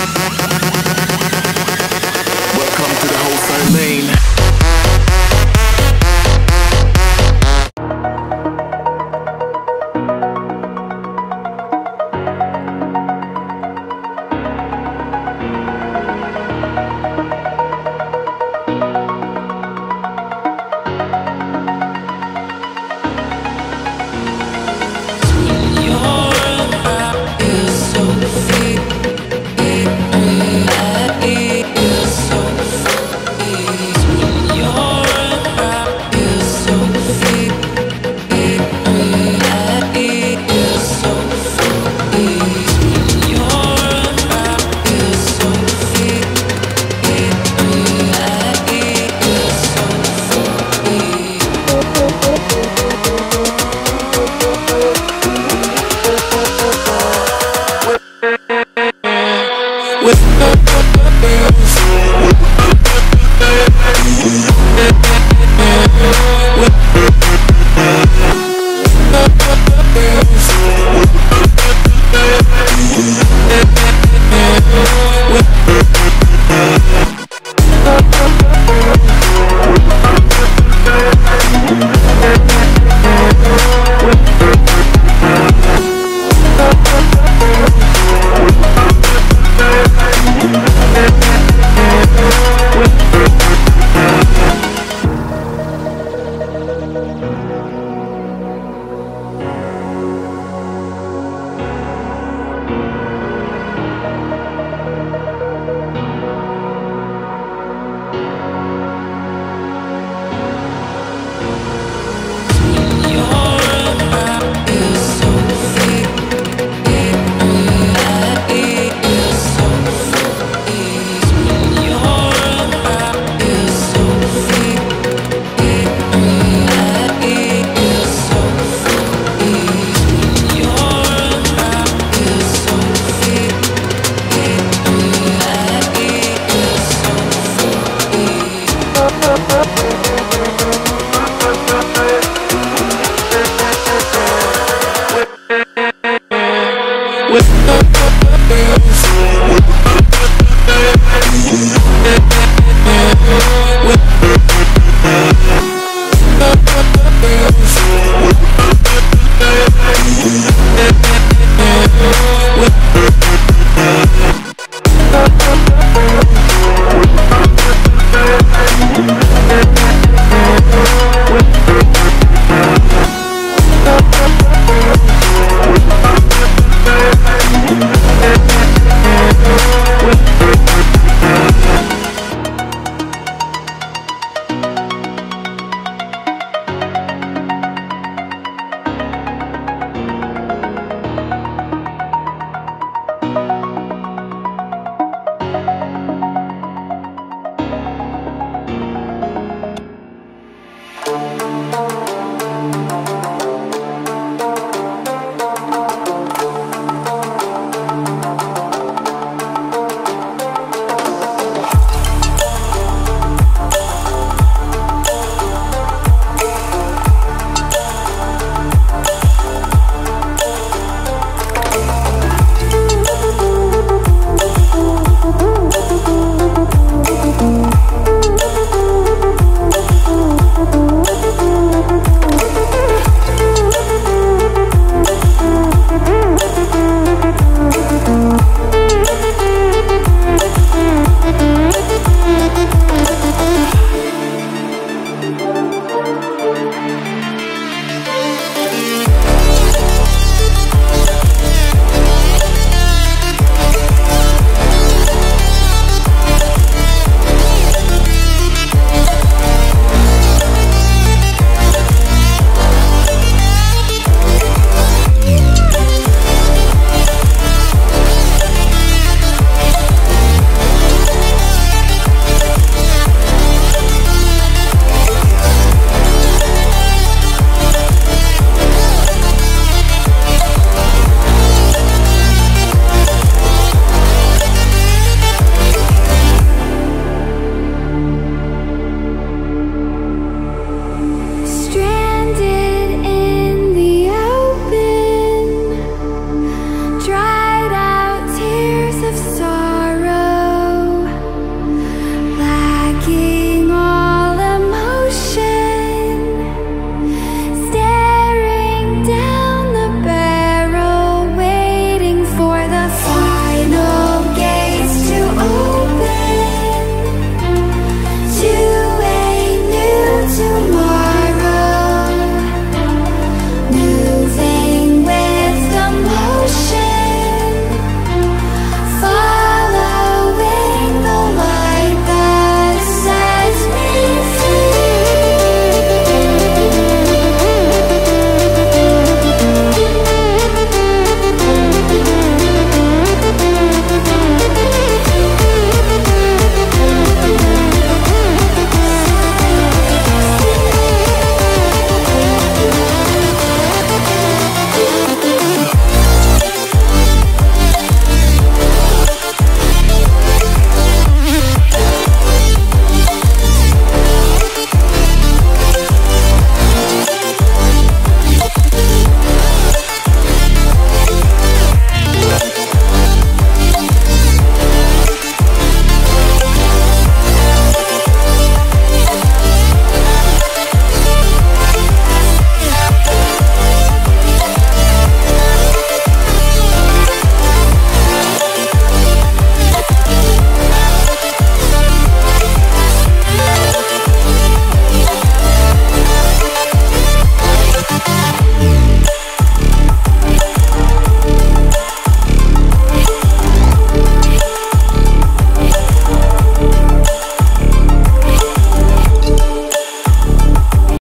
Welcome to the whole side lane.